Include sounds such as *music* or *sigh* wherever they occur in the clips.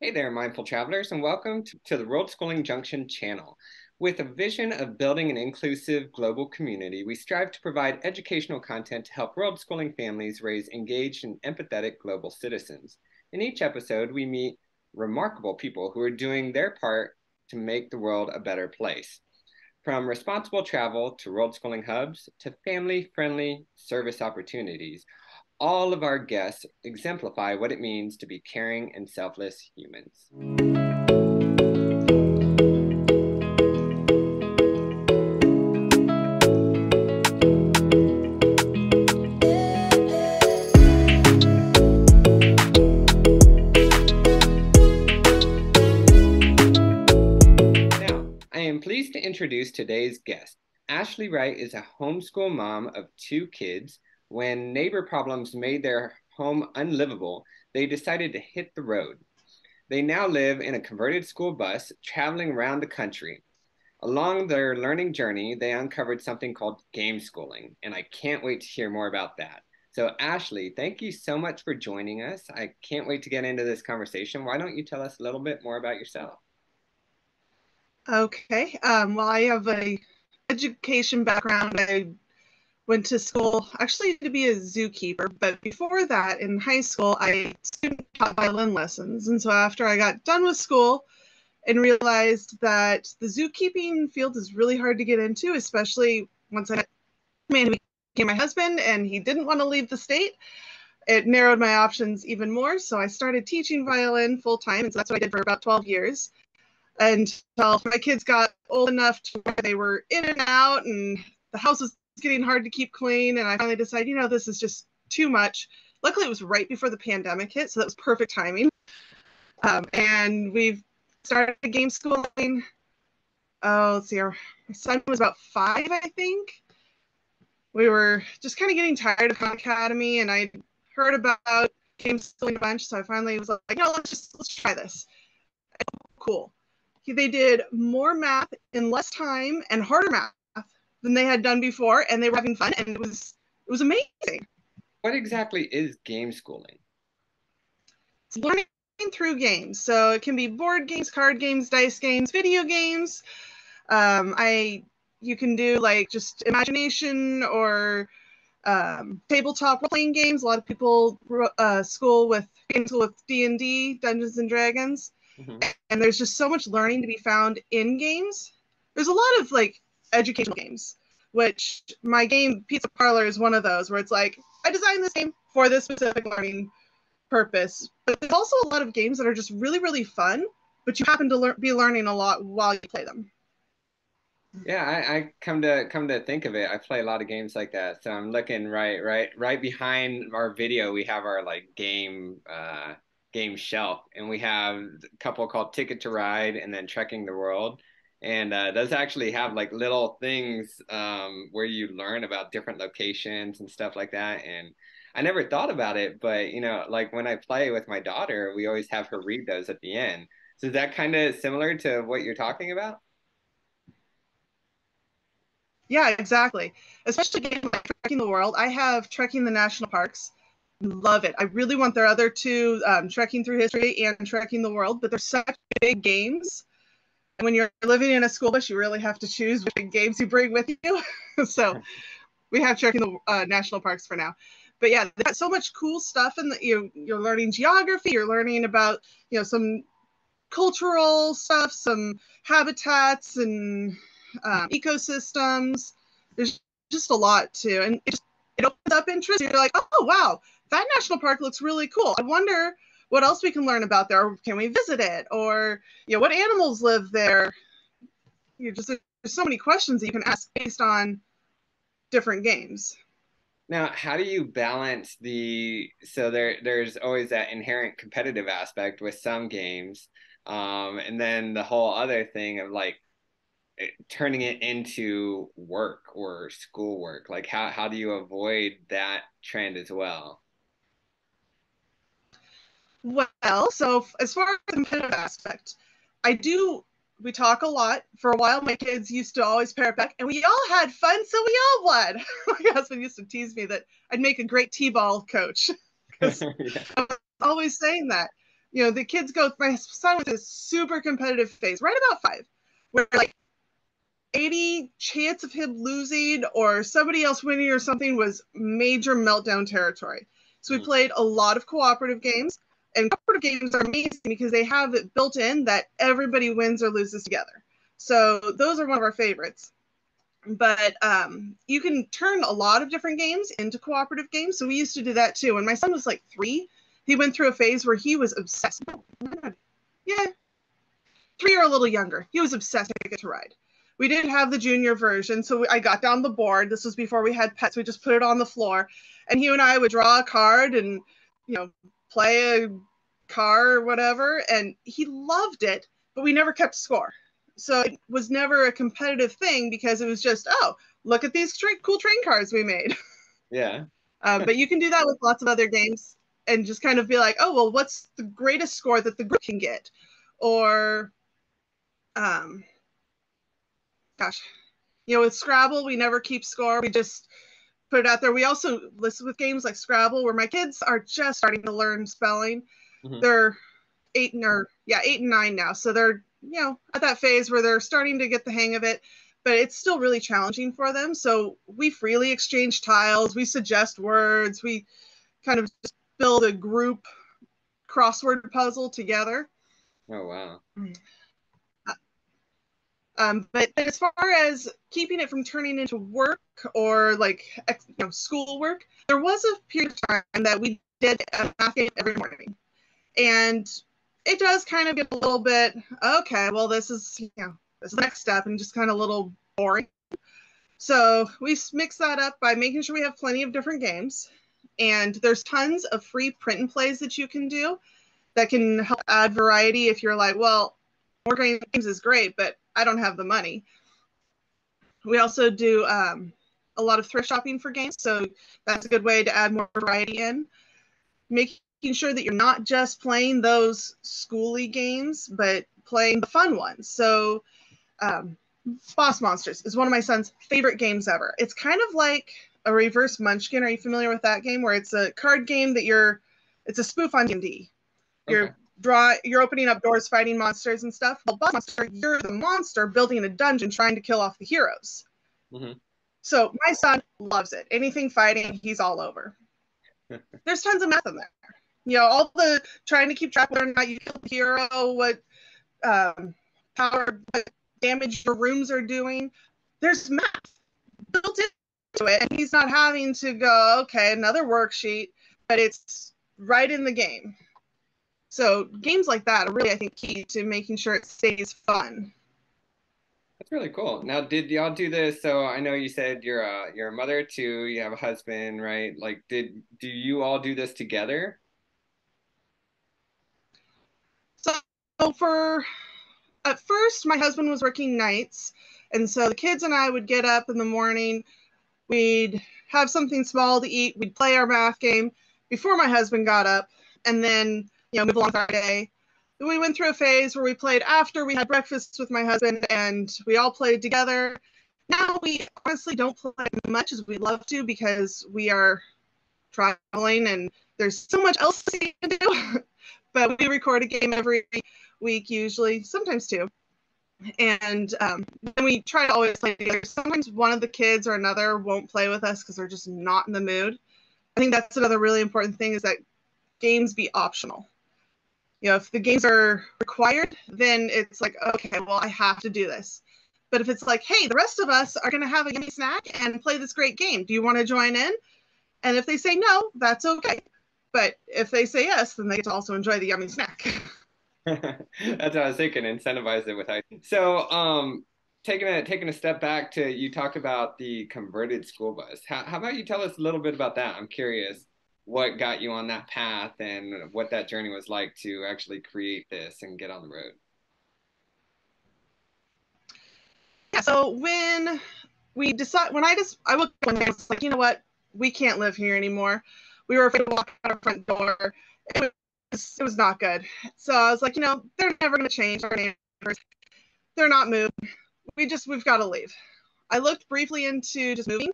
Hey there, mindful travelers, and welcome to, the World Schooling Junction channel. With a vision of building an inclusive global community, we strive to provide educational content to help world schooling families raise engaged and empathetic global citizens. In each episode, we meet remarkable people who are doing their part to make the world a better place. From responsible travel to world schooling hubs to family friendly service opportunities, all of our guests exemplify what it means to be caring and selfless humans. Now, I am pleased to introduce today's guest. Ashley Wright is a homeschool mom of two kids when neighbor problems made their home unlivable, they decided to hit the road. They now live in a converted school bus traveling around the country. Along their learning journey, they uncovered something called game schooling, and I can't wait to hear more about that. So, Ashley, thank you so much for joining us. I can't wait to get into this conversation. Why don't you tell us a little bit more about yourself? Okay. Um, well, I have a education background. I went to school actually to be a zookeeper, but before that, in high school, I student taught violin lessons. And so after I got done with school and realized that the zookeeping field is really hard to get into, especially once I met a man who became my husband and he didn't want to leave the state, it narrowed my options even more. So I started teaching violin full time. And so that's what I did for about 12 years until my kids got old enough to where they were in and out and the house was getting hard to keep clean. And I finally decided, you know, this is just too much. Luckily, it was right before the pandemic hit, so that was perfect timing. Um, and we've started game schooling. Oh, let's see, our son was about five, I think. We were just kind of getting tired of Khan Academy, and I heard about game schooling a bunch, so I finally was like, no, let's just let's try this. Cool. They did more math in less time and harder math than they had done before, and they were having fun, and it was it was amazing. What exactly is game schooling? It's learning through games. So it can be board games, card games, dice games, video games. Um, I you can do like just imagination or um, tabletop role playing games. A lot of people uh, school with games with D and D, Dungeons and Dragons, mm-hmm. and there's just so much learning to be found in games. There's a lot of like educational games, which my game Pizza Parlor is one of those where it's like I designed this game for this specific learning purpose. But there's also a lot of games that are just really really fun, but you happen to lear- be learning a lot while you play them. Yeah, I, I, come to come to think of it, I play a lot of games like that. So I'm looking right, right, right behind our video. We have our like game, uh, game shelf, and we have a couple called Ticket to Ride, and then Trekking the World and uh, does actually have like little things um, where you learn about different locations and stuff like that. And I never thought about it, but you know, like when I play with my daughter, we always have her read those at the end. So is that kind of similar to what you're talking about? Yeah, exactly. Especially games like Trekking the World. I have Trekking the National Parks. Love it. I really want their other two, um, Trekking Through History and Trekking the World, but they're such big games when you're living in a school bus, you really have to choose which games you bring with you. *laughs* so we have Trekking the uh, national parks for now. But yeah, got so much cool stuff, and you you're learning geography. You're learning about you know some cultural stuff, some habitats and um, ecosystems. There's just a lot too, and it, just, it opens up interest. You're like, oh wow, that national park looks really cool. I wonder what else we can learn about there? Or can we visit it? Or you know, what animals live there? You just there's so many questions that you can ask based on different games. Now, how do you balance the so there there's always that inherent competitive aspect with some games, um, and then the whole other thing of like turning it into work or schoolwork. Like how how do you avoid that trend as well? Well, so as far as the competitive aspect, I do. We talk a lot. For a while, my kids used to always pair it back, and we all had fun, so we all won. *laughs* my husband used to tease me that I'd make a great t-ball coach. *laughs* *laughs* yeah. I was always saying that. you know, the kids go, my son was a super competitive phase, right about five, where like 80 chance of him losing or somebody else winning or something was major meltdown territory. So we hmm. played a lot of cooperative games, and cooperative games are amazing because they have it built in that everybody wins or loses together. So those are one of our favorites. But um, you can turn a lot of different games into cooperative games. So we used to do that too. When my son was like three, he went through a phase where he was obsessed. Yeah, three or a little younger. He was obsessed with Ticket to Ride. We didn't have the junior version, so I got down the board. This was before we had pets. We just put it on the floor, and he and I would draw a card and you know play a car or whatever, and he loved it. But we never kept score, so it was never a competitive thing because it was just oh look at these tra- cool train cars we made. *laughs* Yeah. uh, but you can do that with lots of other games and just kind of be like, oh well, what's the greatest score that the group can get, or, um, gosh, you know, with Scrabble we never keep score. We just put it out there. We also listen with games like Scrabble, where my kids are just starting to learn spelling. Mm-hmm. They're eight and or yeah, eight and nine now, so they're you know at that phase where they're starting to get the hang of it but it's still really challenging for them. So we freely exchange tiles, we suggest words, we kind of just build a group crossword puzzle together. Oh wow. Um, but as far as keeping it from turning into work or like you know, school work, there was a period of time that we did a math game every morning, and it does kind of get a little bit okay. Well, this is you know this is the next step, and just kind of a little boring. So we mix that up by making sure we have plenty of different games and there's tons of free print and plays that you can do that can help add variety if you're like, well, more games is great, but I don't have the money. We also do um, a lot of thrift shopping for games, so that's a good way to add more variety in. Making sure that you're not just playing those schooly games, but playing the fun ones. So, um, Boss Monsters is one of my son's favorite games ever. It's kind of like a reverse munchkin are you familiar with that game where it's a card game that you're it's a spoof on d&d you're okay. Draw you're opening up doors fighting monsters and stuff. Well boss monster you're the monster building a dungeon trying to kill off the heroes. Mm-hmm. so my son loves it. Anything fighting he's all over. *laughs* There's tons of math in there. You know all the trying to keep track whether or not you kill the hero what um, power what damage your rooms are doing. There's math built into it and he's not having to go okay another worksheet but it's right in the game so games like that are really i think key to making sure it stays fun. That's really cool. Now did y'all do this? So i know you said you're a you're a mother too you have a husband right? Like did do you all do this together? So for at first my husband was working nights and so the kids and i would get up in the morning We'd have something small to eat. We'd play our math game before my husband got up, and then you know move along our day. We went through a phase where we played after we had breakfast with my husband, and we all played together. Now we honestly don't play as much as we'd love to because we are traveling and there's so much else to do. *laughs* but we record a game every week usually, sometimes two and um, then we try to always play together. Sometimes one of the kids or another won't play with us because they're just not in the mood. I think that's another really important thing is that games be optional. You know, if the games are required, then it's like, okay, well, I have to do this. But if it's like, hey, the rest of us are going to have a yummy snack and play this great game, do you want to join in? And if they say no, that's okay. But if they say yes, then they get to also enjoy the yummy snack. *laughs* That's what I was thinking. Incentivize it with IT. So, um, taking a taking a step back to you talked about the converted school bus. How, how about you tell us a little bit about that? I'm curious what got you on that path and what that journey was like to actually create this and get on the road. Yeah. So when we decide, when I just I looked one day, I was like, you know what, we can't live here anymore. We were afraid to walk out our front door. It it was not good. So I was like, you know, they're never going to change our neighbors. They're not moving. We just, we've got to leave. I looked briefly into just moving,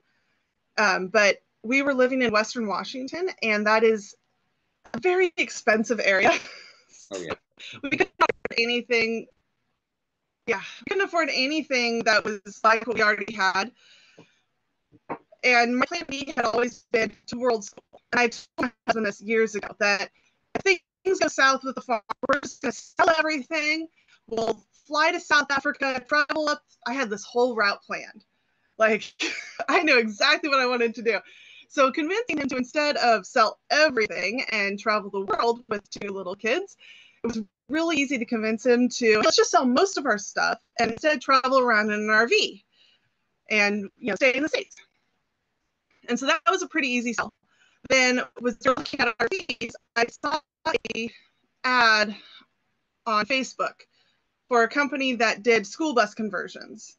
um, but we were living in Western Washington, and that is a very expensive area. *laughs* Oh yeah. we couldn't afford anything. Yeah, we couldn't afford anything that was like what we already had. And my plan B had always been to world school. And I told my husband this years ago that if things go south with the farm, we're just gonna sell everything. We'll fly to South Africa, travel up. I had this whole route planned. Like *laughs* I knew exactly what I wanted to do. So convincing him to instead of sell everything and travel the world with two little kids, it was really easy to convince him to let's just sell most of our stuff and instead travel around in an RV and you know stay in the states. And so that was a pretty easy sell. Then was looking at RVs, I saw a ad on Facebook for a company that did school bus conversions.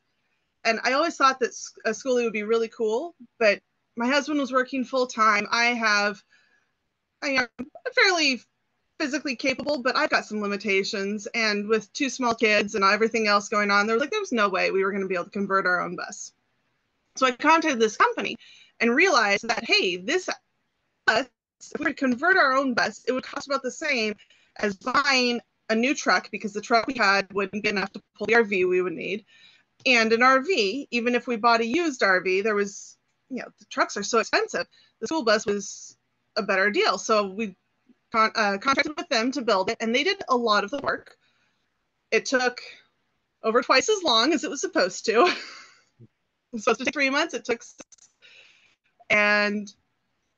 And I always thought that a schoolie would be really cool, but my husband was working full time. I have, I am fairly physically capable, but I've got some limitations. And with two small kids and everything else going on, there was like there was no way we were going to be able to convert our own bus. So I contacted this company and realized that hey, this bus, if we convert our own bus, it would cost about the same as buying a new truck because the truck we had wouldn't be enough to pull the RV we would need. And an RV, even if we bought a used RV, there was you know the trucks are so expensive. The school bus was a better deal, so we con- uh, contracted with them to build it, and they did a lot of the work. It took over twice as long as it was supposed to. *laughs* it was supposed to take three months. It took six. And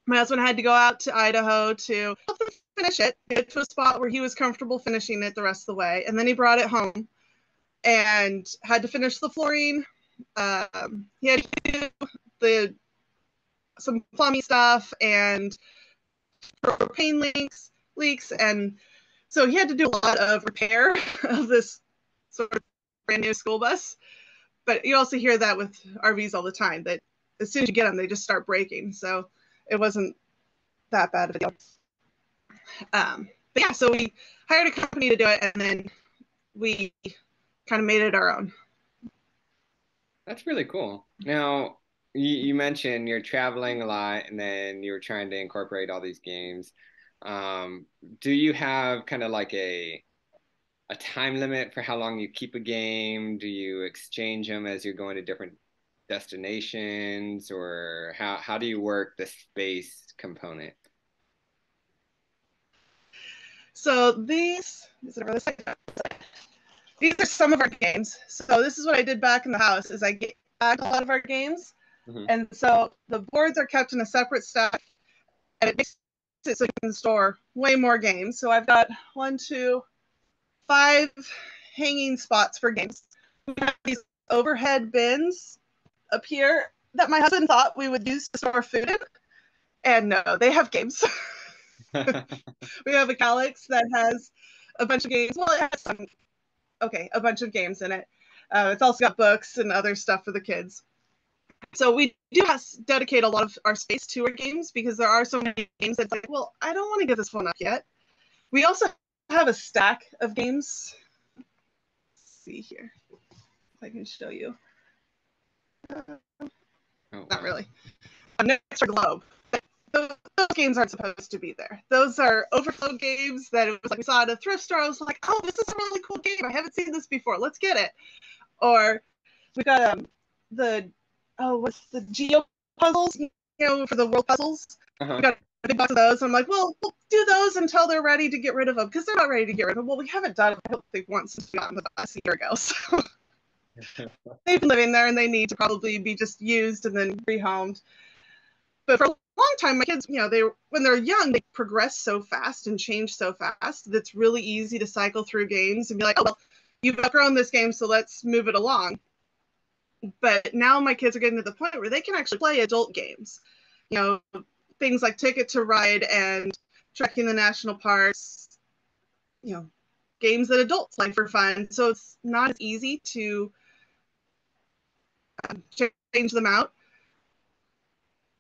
my husband had to go out to Idaho to help them finish it, get to a spot where he was comfortable finishing it the rest of the way. And then he brought it home and had to finish the flooring. Um, he had to do the some plumbing stuff and propane leaks leaks and so he had to do a lot of repair *laughs* of this sort of brand new school bus. But you also hear that with rvs all the time that as soon as you get them they just start breaking. So it wasn't that bad of a deal. Um, but yeah so we hired a company to do it and then we kind of made it our own. That's really cool. Now you, you mentioned you're traveling a lot and then you were trying to incorporate all these games. Um, do you have kind of like a a time limit for how long you keep a game? Do you exchange them as you're going to different destinations, or how how do you work the space component? So these these are some of our games. So this is what I did back in the house: is I get back a lot of our games Mm-hmm. And so the boards are kept in a separate stack, and it makes it so you can store way more games. So I've got one, two, five hanging spots for games. We have these overhead bins up here that my husband thought we would use to store food in. And no, they have games. *laughs* *laughs* we have a Kallax that has a bunch of games. Well, it has some, okay, a bunch of games in it. Uh, it's also got books and other stuff for the kids so we do have dedicate a lot of our space to our games because there are so many games that's like, well, I don't want to give this phone up yet. We also have a stack of games. Let's see here, if I can show you. Uh, oh, not really. An extra globe. Those, those, games aren't supposed to be there. Those are overflow games that it was like we saw at a thrift store. I was like, oh, this is a really cool game. I haven't seen this before. Let's get it. Or we got um, the oh, what's the geo puzzles? You know, for the world puzzles. Uh-huh. We got a big box of those. I'm like, well, we'll do those until they're ready to get rid of them because they're not ready to get rid of them. Well, we haven't done it. I don't think once since we got the bus a year ago. *laughs* So *laughs* they've been living there and they need to probably be just used and then rehomed. But for a long time, my kids, you know, they when they're young, they progress so fast and change so fast that it's really easy to cycle through games and be like, oh, well, you've outgrown this game, so let's move it along but now my kids are getting to the point where they can actually play adult games you know things like ticket to ride and trekking the national parks you know games that adults like for fun so it's not as easy to um, change them out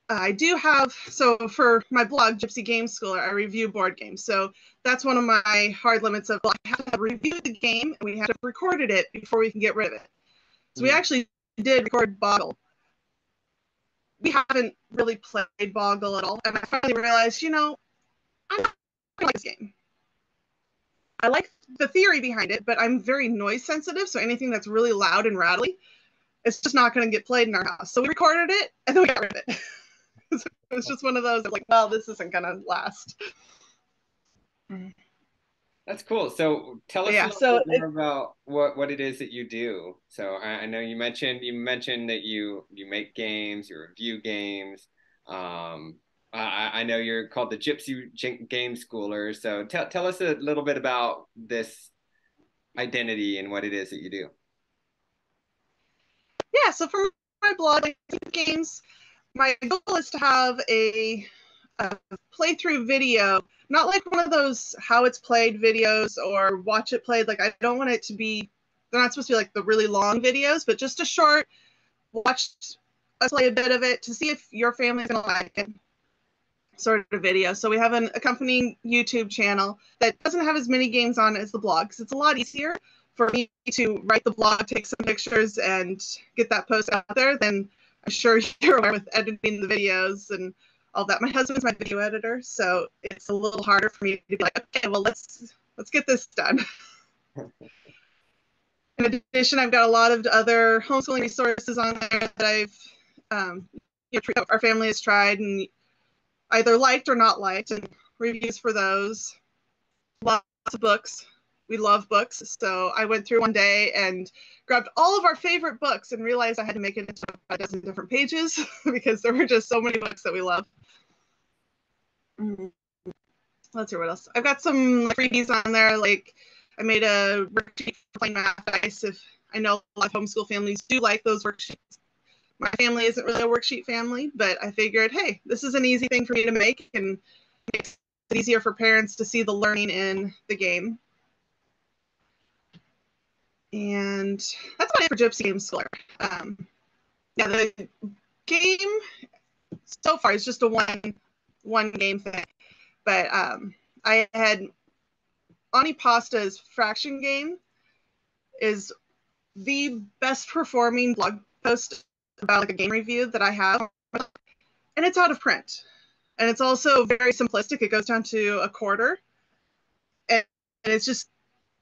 I do have so for my blog Gypsy Game Schooler, I review board games. So that's one of my hard limits of well, I have to review the game and we have to have recorded it before we can get rid of it. So we mm. actually did record Boggle. We haven't really played Boggle at all, and I finally realized, you know, I like this game. I like the theory behind it, but I'm very noise sensitive. So anything that's really loud and rattly, it's just not going to get played in our house. So we recorded it and then we got rid of it. *laughs* it was just one of those like, well, this isn't going to last. Mm. That's cool. So tell us yeah, a little so bit more it, about what, what it is that you do. So I, I, know you mentioned you mentioned that you you make games, you review games. Um, I, I know you're called the Gypsy Game Schooler. So tell tell us a little bit about this identity and what it is that you do. Yeah. So for my blog, games, my goal is to have a, a playthrough video not like one of those how it's played videos or watch it played. Like I don't want it to be they're not supposed to be like the really long videos, but just a short watch us play a bit of it to see if your family's gonna like it sort of video. So we have an accompanying YouTube channel that doesn't have as many games on as the blog because it's a lot easier for me to write the blog, take some pictures, and get that post out there than I'm sure *laughs* you're aware with editing the videos and all that. My husband's my video editor, so it's a little harder for me to be like, okay, well let's let's get this done. *laughs* In addition, I've got a lot of other homeschooling resources on there that I've um, you know, our family has tried and either liked or not liked, and reviews for those. Lots of books. We love books, so I went through one day and grabbed all of our favorite books and realized I had to make it into a dozen different pages *laughs* because there were just so many books that we love. Mm, let's see what else. I've got some freebies on there. Like I made a worksheet for playing math dice. If I know a lot of homeschool families do like those worksheets. My family isn't really a worksheet family, but I figured, hey, this is an easy thing for me to make and makes it easier for parents to see the learning in the game. And that's about it for Gypsy Game Schooler. Um, yeah, the game so far is just a one one game thing. But um, I had Ani Pasta's Fraction game is the best performing blog post about like a game review that I have, and it's out of print. And it's also very simplistic. It goes down to a quarter, and, and it's just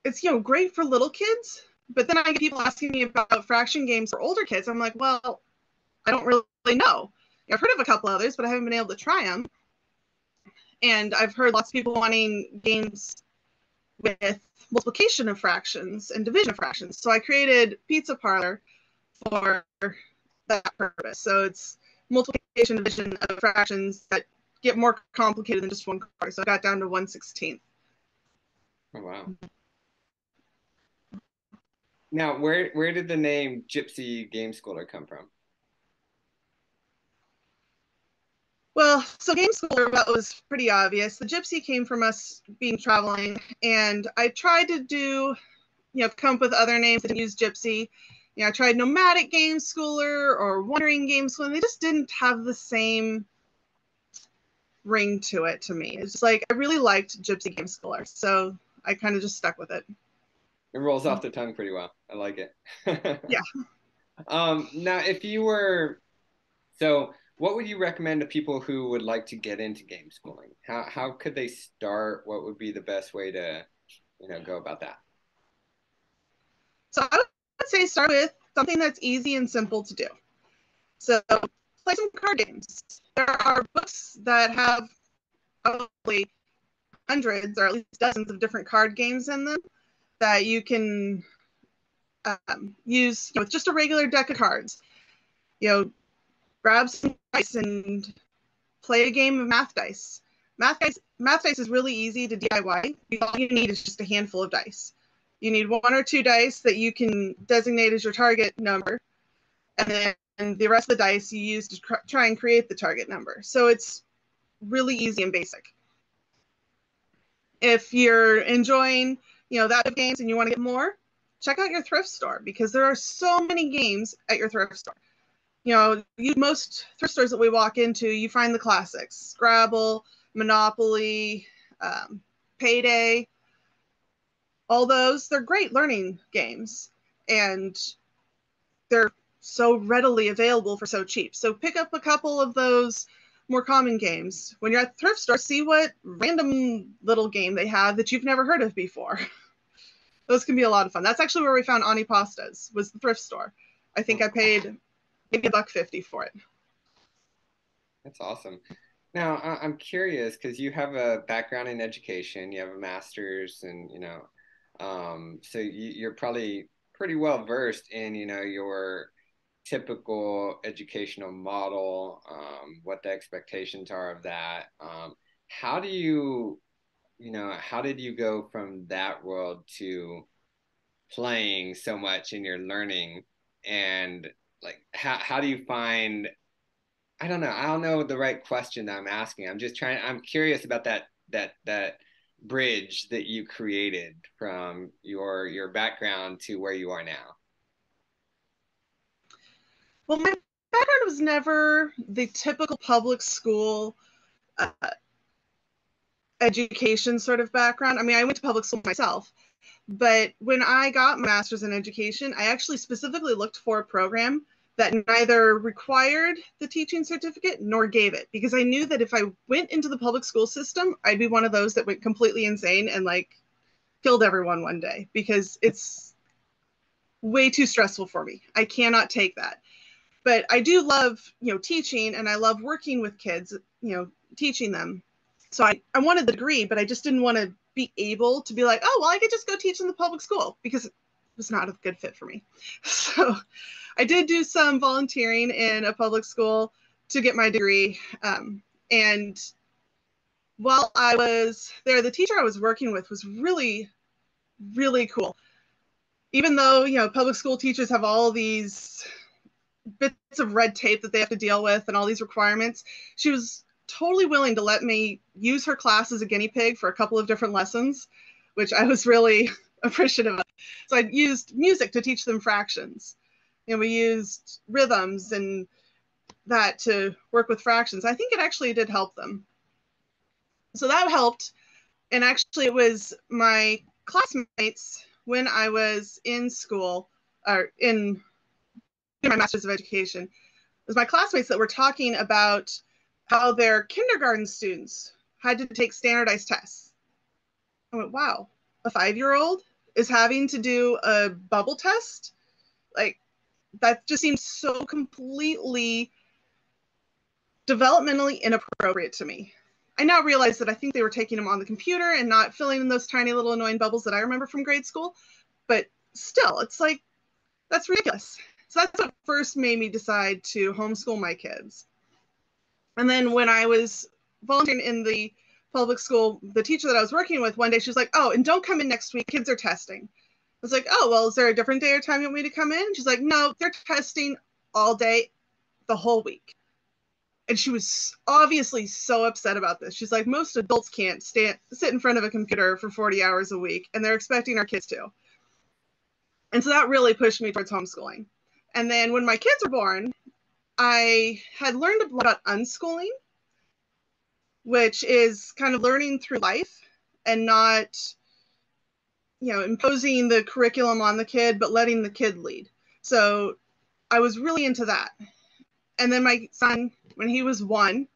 it's you know great for little kids. But then I get people asking me about fraction games for older kids. I'm like, well, I don't really know. I've heard of a couple others, but I haven't been able to try them and I've heard lots of people wanting games with multiplication of fractions and division of fractions. So I created Pizza Parlor for that purpose. So it's multiplication division of fractions that get more complicated than just one card. So I got down to 1 16th. Oh, wow. Now, where, where did the name Gypsy Game Schooler come from? Well, so Game Schooler was pretty obvious. The Gypsy came from us being traveling, and I tried to do, you know, come up with other names that use Gypsy. You know, I tried Nomadic Game Schooler or Wandering Game Schooler, and they just didn't have the same ring to it to me. It's just like I really liked Gypsy Game Schooler, so I kind of just stuck with it. It rolls off the tongue pretty well. I like it. *laughs* yeah. Um, now, if you were so what would you recommend to people who would like to get into game schooling? How how could they start? What would be the best way to, you know, go about that? So I would say start with something that's easy and simple to do. So play some card games. There are books that have probably hundreds or at least dozens of different card games in them that you can um, use you know, with just a regular deck of cards. You know, grab some dice and play a game of math dice. Math dice, math dice is really easy to DIY. All you need is just a handful of dice. You need one or two dice that you can designate as your target number, and then the rest of the dice you use to try and create the target number. So it's really easy and basic. If you're enjoying, you know, that of games and you want to get more, check out your thrift store because there are so many games at your thrift store you know, you, most thrift stores that we walk into, you find the classics: Scrabble, Monopoly, um, Payday. All those, they're great learning games, and they're so readily available for so cheap. So pick up a couple of those more common games. When you're at the thrift store, see what random little game they have that you've never heard of before. *laughs* Those can be a lot of fun. That's actually where we found Ani Pastas, was the thrift store. I think I paid maybe a buck fifty for it. That's awesome. Now I'm curious because you have a background in education, you have a master's, and you know, um, so you, are probably pretty well versed in you know your typical educational model, um, what the expectations are of that. Um, how do you, you know, how did you go from that world to playing so much in your learning and like how, how do you find i don't know i don't know the right question that i'm asking i'm just trying i'm curious about that that that bridge that you created from your your background to where you are now well, my background was never the typical public school uh, education sort of background. I mean, I went to public school myself, but when I got my master's in education, I actually specifically looked for a program that neither required the teaching certificate nor gave it because I knew that if I went into the public school system, I'd be one of those that went completely insane and like killed everyone one day because it's way too stressful for me. I cannot take that but I do love, you know, teaching and I love working with kids, you know, teaching them. So I, I wanted the degree, but I just didn't want to be able to be like, oh, well, I could just go teach in the public school because was not a good fit for me. *laughs* So I did do some volunteering in a public school to get my degree. Um, and while I was there, the teacher I was working with was really, really cool. Even though, you know, public school teachers have all these bits of red tape that they have to deal with and all these requirements. She was totally willing to let me use her class as a guinea pig for a couple of different lessons, which I was really appreciative of. So I used music to teach them fractions. Know, we used rhythms and that to work with fractions. I think it actually did help them. So that helped. And actually, it was my classmates when I was in school or in my master's of education it was my classmates that were talking about how their kindergarten students had to take standardized tests i went wow a five year old is having to do a bubble test like that just seems so completely developmentally inappropriate to me i now realize that i think they were taking them on the computer and not filling in those tiny little annoying bubbles that i remember from grade school but still it's like that's ridiculous so that's what first made me decide to homeschool my kids. And then when I was volunteering in the public school, the teacher that I was working with one day, she was like, Oh, and don't come in next week. Kids are testing. I was like, Oh, well, is there a different day or time you want me to come in? She's like, No, they're testing all day, the whole week. And she was obviously so upset about this. She's like, Most adults can't stand sit in front of a computer for 40 hours a week, and they're expecting our kids to. And so that really pushed me towards homeschooling. And then when my kids were born, I had learned about unschooling, which is kind of learning through life and not, you know, imposing the curriculum on the kid, but letting the kid lead. So I was really into that. And then my son, when he was one,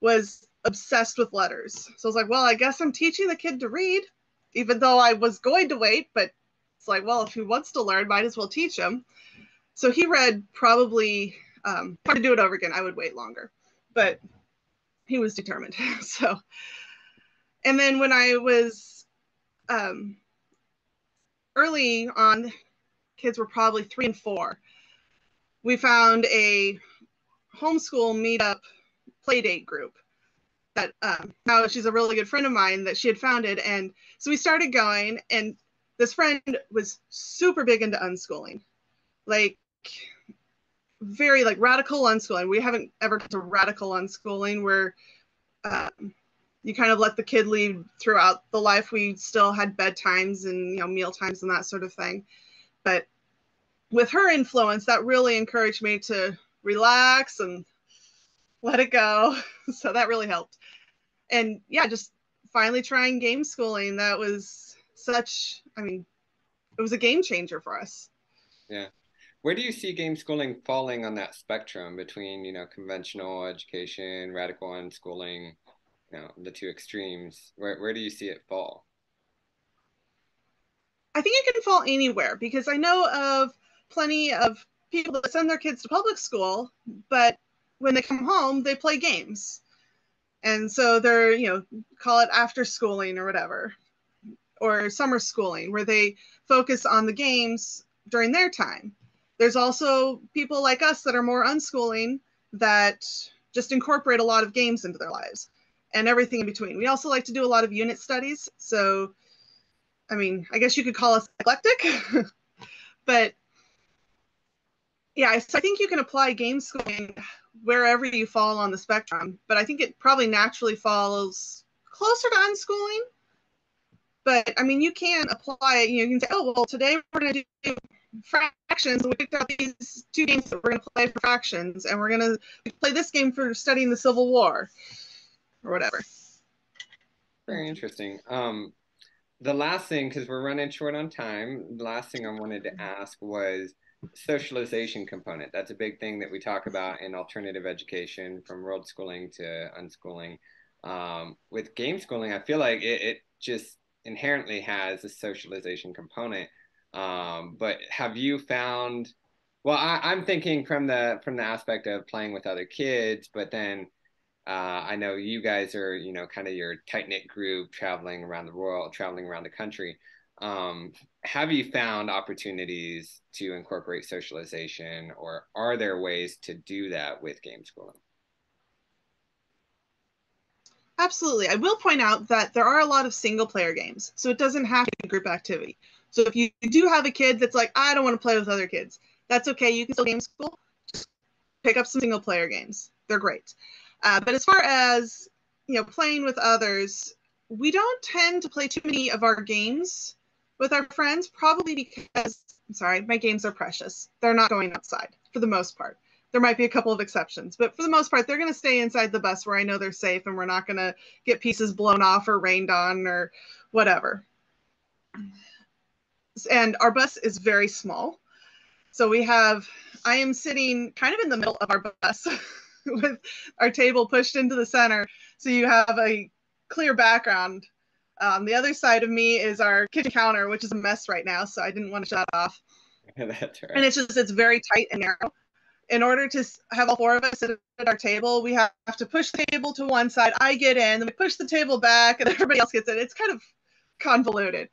was obsessed with letters. So I was like, well, I guess I'm teaching the kid to read, even though I was going to wait, but it's like, well, if he wants to learn, might as well teach him. So he read probably, um, if I to do it over again, I would wait longer, but he was determined. *laughs* so, and then when I was um, early on, kids were probably three and four, we found a homeschool meetup playdate group that um, now she's a really good friend of mine that she had founded. And so we started going, and this friend was super big into unschooling. Like very like radical unschooling. We haven't ever to radical unschooling where um, you kind of let the kid lead throughout the life. We still had bedtimes and you know meal times and that sort of thing, but with her influence, that really encouraged me to relax and let it go. *laughs* so that really helped. And yeah, just finally trying game schooling. That was such. I mean, it was a game changer for us. Yeah. Where do you see game schooling falling on that spectrum between, you know, conventional education, radical unschooling, you know, the two extremes? Where where do you see it fall? I think it can fall anywhere because I know of plenty of people that send their kids to public school, but when they come home, they play games. And so they're, you know, call it after schooling or whatever, or summer schooling, where they focus on the games during their time. There's also people like us that are more unschooling that just incorporate a lot of games into their lives and everything in between. We also like to do a lot of unit studies. So, I mean, I guess you could call us eclectic, *laughs* but yeah, so I think you can apply game schooling wherever you fall on the spectrum, but I think it probably naturally falls closer to unschooling. But I mean, you can apply it. You, know, you can say, oh, well, today we're going to do fractions. We picked out these two games that we're going to play for fractions, and we're going to play this game for studying the Civil War or whatever. Very interesting. Um, the last thing, because we're running short on time, the last thing I wanted to ask was socialization component. That's a big thing that we talk about in alternative education from world schooling to unschooling. Um, with game schooling, I feel like it, it just inherently has a socialization component. Um, but have you found? Well, I, am thinking from the from the aspect of playing with other kids, but then uh, I know you guys are, you know, kind of your tight knit group traveling around the world, traveling around the country. Um, have you found opportunities to incorporate socialization, or are there ways to do that with game schooling? Absolutely. I will point out that there are a lot of single player games, so it doesn't have to be group activity. So if you do have a kid that's like, I don't want to play with other kids, that's okay. You can still game school. Just pick up some single player games. They're great. Uh, but as far as you know, playing with others, we don't tend to play too many of our games with our friends, probably because I'm sorry, my games are precious. They're not going outside for the most part. There might be a couple of exceptions, but for the most part, they're going to stay inside the bus where I know they're safe and we're not going to get pieces blown off or rained on or whatever. And our bus is very small. So we have, I am sitting kind of in the middle of our bus *laughs* with our table pushed into the center. So you have a clear background um, the other side of me is our kitchen counter, which is a mess right now, so I didn't want to shut off. *laughs* Right. And it's just it's very tight and narrow. In order to have all four of us sit at our table, we have to push the table to one side. I get in, then we push the table back, and *laughs* everybody else gets in. It's kind of convoluted.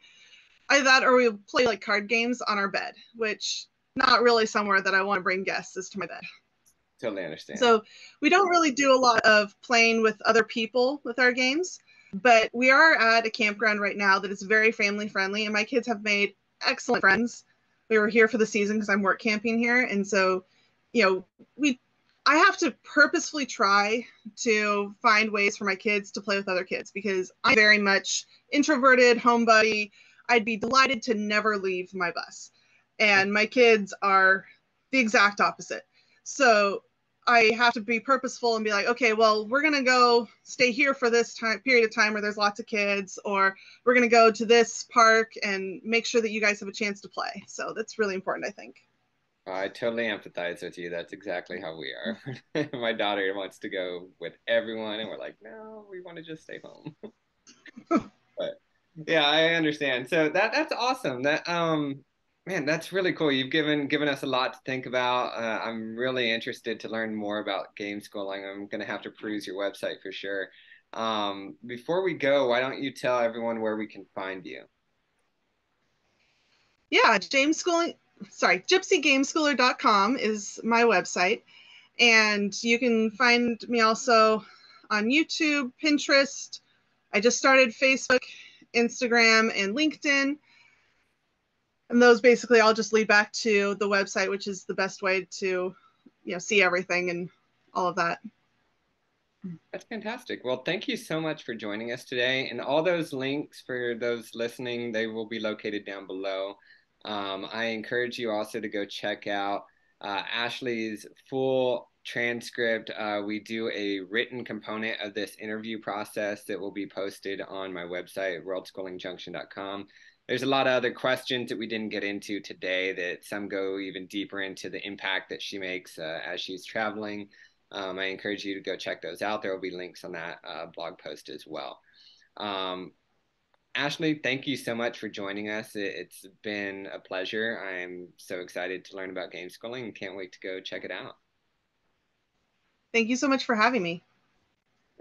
Either that, or we play like card games on our bed, which not really somewhere that I want to bring guests is to my bed. Totally understand. So we don't really do a lot of playing with other people with our games. But we are at a campground right now that is very family friendly, and my kids have made excellent friends. We were here for the season because I'm work camping here, and so, you know, we I have to purposefully try to find ways for my kids to play with other kids because I'm very much introverted, homebody. I'd be delighted to never leave my bus. And my kids are the exact opposite. So I have to be purposeful and be like, okay, well, we're gonna go stay here for this time period of time where there's lots of kids, or we're gonna go to this park and make sure that you guys have a chance to play. So that's really important, I think. I totally empathize with you. That's exactly how we are. *laughs* My daughter wants to go with everyone, and we're like, no, we want to just stay home. *laughs* yeah, I understand. So that that's awesome. That um Man, that's really cool. You've given given us a lot to think about. Uh, I'm really interested to learn more about game schooling. I'm going to have to peruse your website for sure. Um, before we go, why don't you tell everyone where we can find you? Yeah, James Schooling, sorry, gypsygameschooler.com is my website. And you can find me also on YouTube, Pinterest. I just started Facebook, Instagram, and LinkedIn and those basically all just lead back to the website, which is the best way to, you know, see everything and all of that. That's fantastic. Well, thank you so much for joining us today. And all those links for those listening, they will be located down below. Um, I encourage you also to go check out uh, Ashley's full transcript. Uh, we do a written component of this interview process that will be posted on my website, worldschoolingjunction.com. there's a lot of other questions that we didn't get into today that some go even deeper into the impact that she makes uh, as she's traveling. Um, I encourage you to go check those out. There will be links on that uh, blog post as well. Um, Ashley, thank you so much for joining us. It's been a pleasure. I'm so excited to learn about game schooling and can't wait to go check it out. Thank you so much for having me.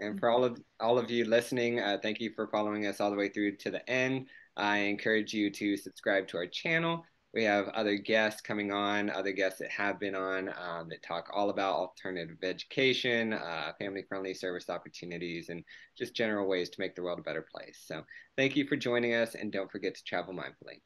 And for all of all of you listening, uh, thank you for following us all the way through to the end. I encourage you to subscribe to our channel. We have other guests coming on, other guests that have been on um, that talk all about alternative education, uh, family friendly service opportunities, and just general ways to make the world a better place. So, thank you for joining us, and don't forget to travel mindfully.